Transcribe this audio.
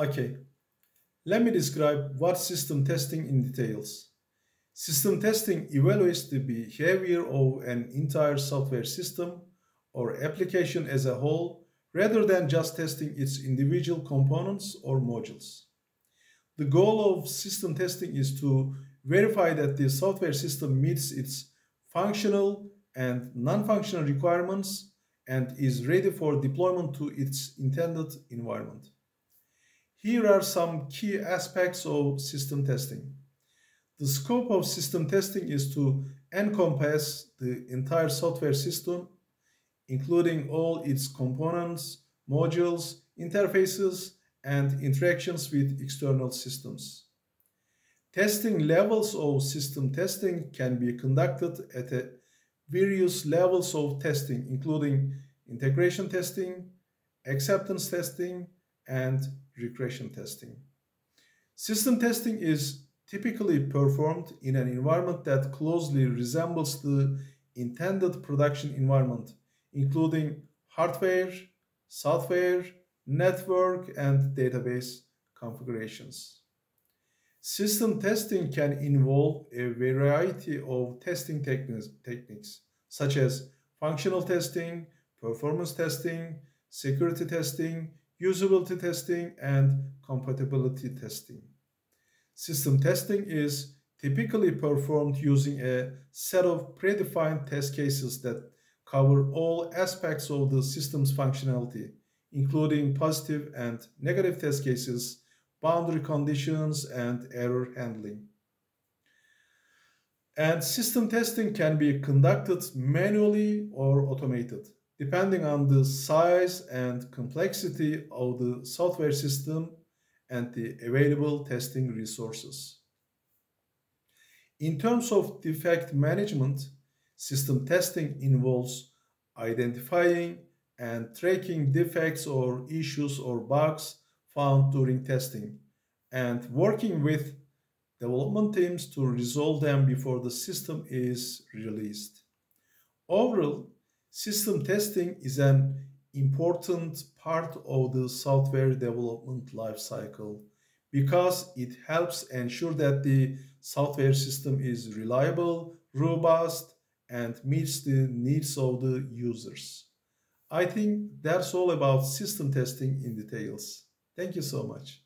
Okay, let me describe what system testing in details. System testing evaluates the behavior of an entire software system or application as a whole rather than just testing its individual components or modules. The goal of system testing is to verify that the software system meets its functional and non-functional requirements and is ready for deployment to its intended environment. Here are some key aspects of system testing. The scope of system testing is to encompass the entire software system, including all its components, modules, interfaces, and interactions with external systems. Testing levels of system testing can be conducted at various levels of testing, including integration testing, acceptance testing, and regression testing. System testing is typically performed in an environment that closely resembles the intended production environment, including hardware, software, network, and database configurations. System testing can involve a variety of testing techniques, such as functional testing, performance testing, security testing, usability testing, and compatibility testing. System testing is typically performed using a set of predefined test cases that cover all aspects of the system's functionality, including positive and negative test cases, boundary conditions, and error handling. And system testing can be conducted manually or automated depending on the size and complexity of the software system and the available testing resources. In terms of defect management, system testing involves identifying and tracking defects or issues or bugs found during testing and working with development teams to resolve them before the system is released. Overall, System testing is an important part of the software development lifecycle because it helps ensure that the software system is reliable, robust, and meets the needs of the users. I think that's all about system testing in details. Thank you so much.